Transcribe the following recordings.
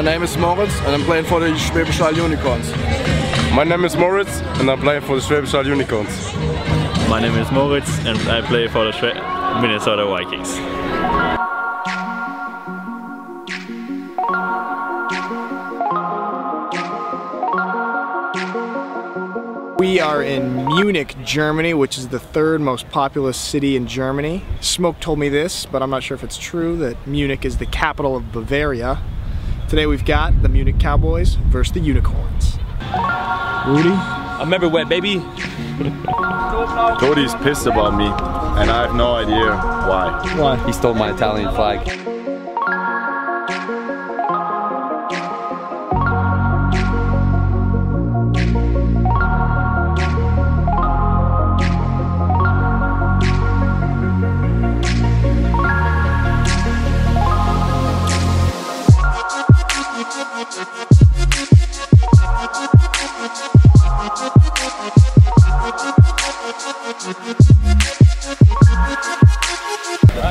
My name is Moritz and I'm playing for the Schwäbisch Hall Unicorns. My name is Moritz and I play for the Schwäbisch Hall Unicorns. My name is Moritz and I play for the Schwe Minnesota Vikings. We are in Munich, Germany, which is the third most populous city in Germany. Smoke told me this, but I'm not sure if it's true, that Munich is the capital of Bavaria. Today we've got the Munich Cowboys versus the Unicorns. Rudy? I'm everywhere, baby. Cody's pissed about me and I have no idea why. Why? He stole my Italian flag.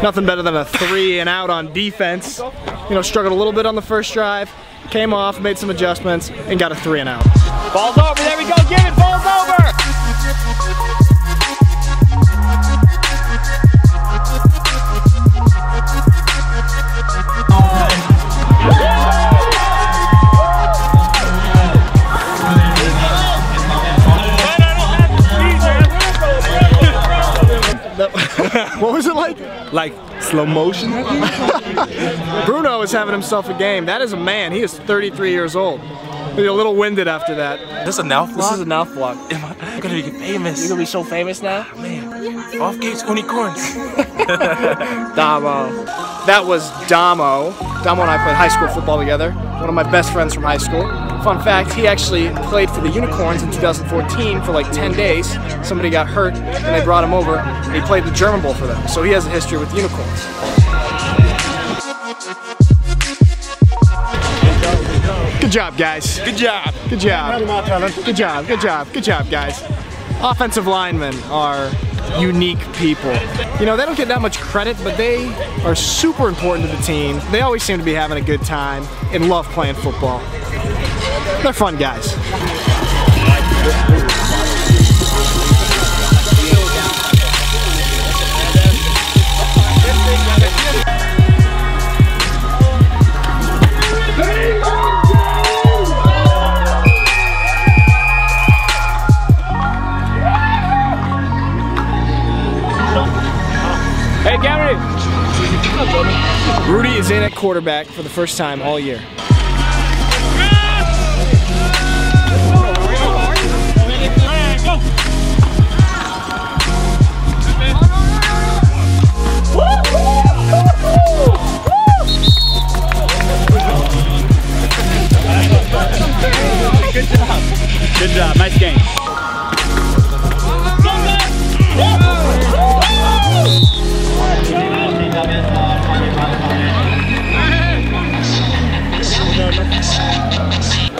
Nothing better than a three and out on defense. You know, struggled a little bit on the first drive, came off, made some adjustments, and got a three and out. Ball's over, there we go, get it, ball's over! Like? Like slow motion? Bruno is having himself a game. That is a man. He is 33 years old. Maybe a little winded after that. This a now vlog? This is a now vlog. Am I I'm gonna be famous? You're gonna be so famous now? Man, off gates unicorns. Damo. That was Damo. Damo and I played high school football together. One of my best friends from high school. Fun fact, he actually played for the Unicorns in 2014 for like 10 days. Somebody got hurt and they brought him over and he played the German Bowl for them. So he has a history with Unicorns. Good job, guys. Good job. Good job. Good job. Good job. Good job, guys. Offensive linemen are unique people. You know, they don't get that much credit, but they are super important to the team. They always seem to be having a good time and love playing football. They're fun guys. Rudy is in at quarterback for the first time all year. Good job, nice game.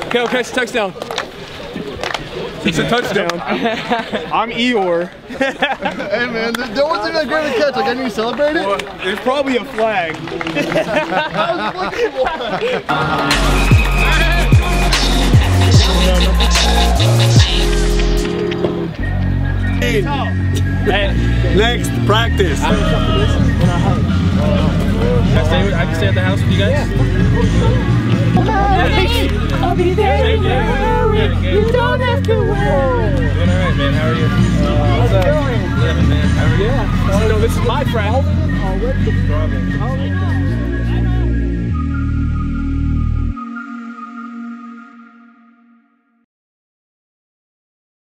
Okay, okay, it's a touchdown. It's a touchdown. I'm Eeyore. Hey man, that wasn't even a great catch. Like I need to celebrate it. There's probably a flag. Next, practice. Can I stay, I can stay at the house with you guys? I'll be there. You don't have to worry. Doing alright, man. How are you? Uh, what's up? Yeah, man. How are you? Yeah. No, this is my friend. Throbbing.